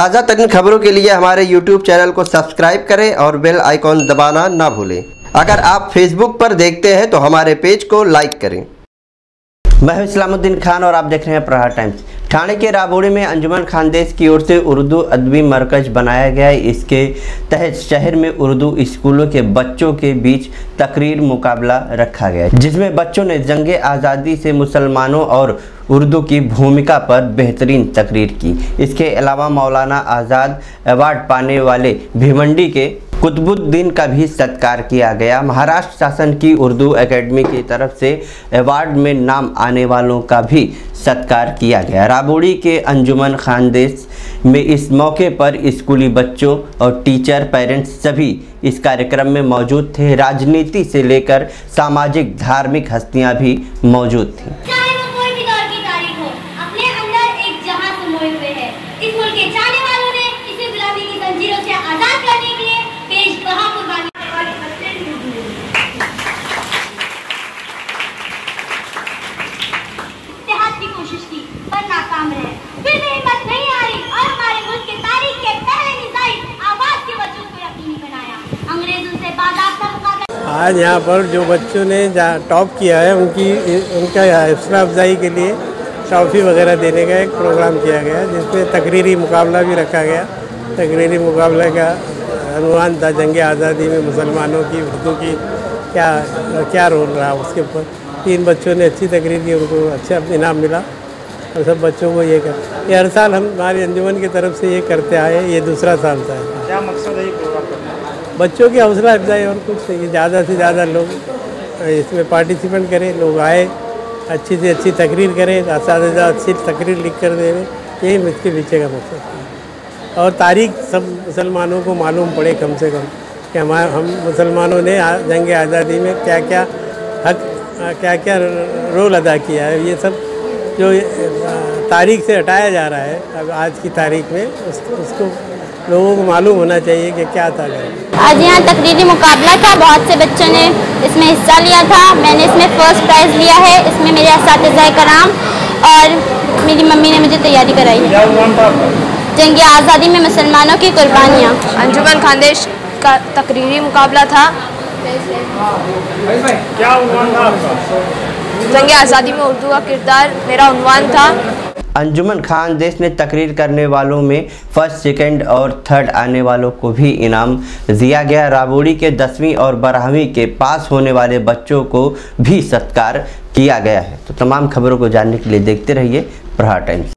ताज़ा तरीन खबरों के लिए हमारे यूट्यूब चैनल को सब्सक्राइब करें और बेल आइकॉन दबाना ना भूलें। अगर आप फेसबुक पर देखते हैं तो हमारे पेज को लाइक करें। मैं हूँ इस्लामुद्दीन खान और आप देख रहे हैं प्रहार टाइम्स। ठाणे के राबोड़ी में अंजुमन खानदेश की ओर से उर्दू अदबी मरकज बनाया गया है। इसके तहत शहर में उर्दू स्कूलों के बच्चों के बीच तकरीर मुकाबला रखा गया जिसमें बच्चों ने जंग आज़ादी से मुसलमानों और उर्दू की भूमिका पर बेहतरीन तकरीर की। इसके अलावा मौलाना आज़ाद अवार्ड पाने वाले भिवंडी के कुतुबुद्दीन का भी सत्कार किया गया। महाराष्ट्र शासन की उर्दू एकेडमी की तरफ़ से अवार्ड में नाम आने वालों का भी सत्कार किया गया। राबोड़ी के अंजुमन खानदेश में इस मौके पर स्कूली बच्चों और टीचर पेरेंट्स सभी इस कार्यक्रम में मौजूद थे। राजनीति से लेकर सामाजिक, धार्मिक हस्तियाँ भी मौजूद थीं। के चाहने वालों ने इसे की से आज़ाद करने के लिए पेश बहा कुर्बानी इत्तेहाद की कोशिश की नाकाम रहे। फिर भी हिम्मत नहीं और हमारे मुल्क के तारीख के पहले मिसाइल आवाज़ के को यकीनी बनाया। अंग्रेज़ों से आज यहाँ पर जो बच्चों ने टॉप किया है, उनकी, उनका हौसला अफजाई के लिए ट्रॉफी वगैरह देने का एक प्रोग्राम किया गया जिसमें तकरीरी मुकाबला भी रखा गया। तकरीरी मुकाबले का अनुमान था, जंग आज़ादी में मुसलमानों की, उर्दू की क्या क्या रोल रहा, उसके ऊपर तीन बच्चों ने अच्छी तकरीर की, उनको अच्छा इनाम मिला। और सब बच्चों को ये कर ये हर साल हम हमारी अंजुमन की तरफ़ से ये करते आए ये दूसरा साल था। क्या मकसद है ये प्रोग्राम करने बच्चों की हौसला अफजाई और कुछ नहीं ज़्यादा से ज़्यादा लोग इसमें पार्टिसिपेट करें लोग आए अच्छी से अच्छी तकरीर करें ज़्यादा अच्छी तकरीर लिख कर दे यही इसके पीछे का मकसद है और तारीख सब मुसलमानों को मालूम पड़े कम से कम कि हमारे हम मुसलमानों ने जंग आज़ादी में क्या क्या हक क्या क्या रोल अदा किया है ये सब जो तारीख से हटाया जा रहा है अब आज की तारीख में उस, उसको लोगों को मालूम होना चाहिए कि क्या था आज यहाँ तकरीरी मुकाबला था बहुत से बच्चों ने इसमें हिस्सा लिया था। मैंने इसमें फ़र्स्ट प्राइज़ लिया है इसमें मेरे इस कराम और मेरी मम्मी ने मुझे तैयारी कराई है। जंग आज़ादी में मुसलमानों की कुर्बानियाँ। अंजुमन खानदेश का तकरीरी मुकाबला था। क्या उन्वान था आपका? जंग आज़ादी में उर्दू का किरदार मेरा उनवान था। अंजुमन खान देश ने तकरीर करने वालों में फ़र्स्ट, सेकंड और थर्ड आने वालों को भी इनाम दिया गया। राबोड़ी के दसवीं और बारहवीं के पास होने वाले बच्चों को भी सत्कार किया गया है। तो तमाम खबरों को जानने के लिए देखते रहिए प्रहार टाइम्स।